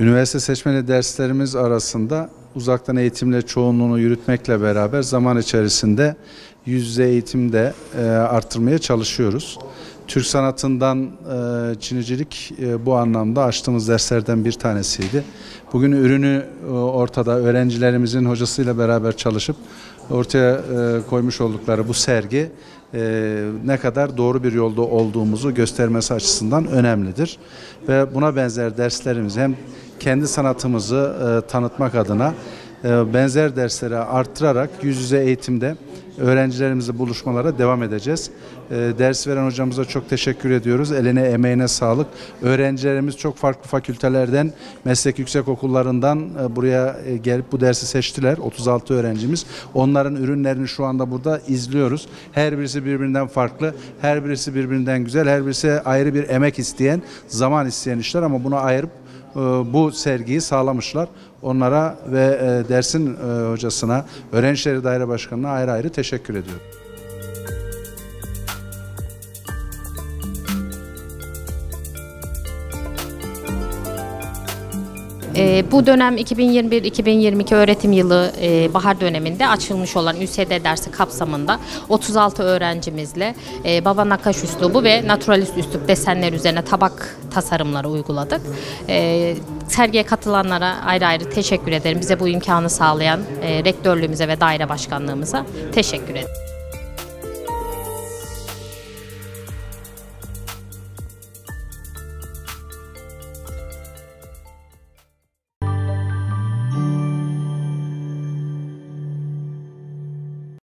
Üniversite seçmeli derslerimiz arasında uzaktan eğitimle çoğunluğunu yürütmekle beraber zaman içerisinde yüz yüze eğitim de e, arttırmaya çalışıyoruz. Türk sanatından e, Çinicilik e, bu anlamda açtığımız derslerden bir tanesiydi. Bugün ürünü e, ortada öğrencilerimizin hocasıyla beraber çalışıp ortaya e, koymuş oldukları bu sergi e, ne kadar doğru bir yolda olduğumuzu göstermesi açısından önemlidir. Ve buna benzer derslerimiz hem kendi sanatımızı e, tanıtmak adına e, benzer derslere arttırarak yüz yüze eğitimde öğrencilerimizle buluşmalara devam edeceğiz. E, ders veren hocamıza çok teşekkür ediyoruz. Eline emeğine sağlık. Öğrencilerimiz çok farklı fakültelerden, meslek yüksek okullarından e, buraya e, gelip bu dersi seçtiler. 36 öğrencimiz. Onların ürünlerini şu anda burada izliyoruz. Her birisi birbirinden farklı, her birisi birbirinden güzel, her birisi ayrı bir emek isteyen, zaman isteyen işler ama bunu ayırıp bu sergiyi sağlamışlar. Onlara ve e, dersin e, hocasına, öğrencileri daire başkanına ayrı ayrı teşekkür ediyorum. E, bu dönem 2021-2022 öğretim yılı e, bahar döneminde açılmış olan ÜSD dersi kapsamında 36 öğrencimizle e, Baba Nakaş üslubu ve naturalist üslup desenler üzerine tabak tasarımları uyguladık. E, sergiye katılanlara ayrı ayrı teşekkür ederim. Bize bu imkanı sağlayan e, rektörlüğümüze ve daire başkanlığımıza teşekkür ederim.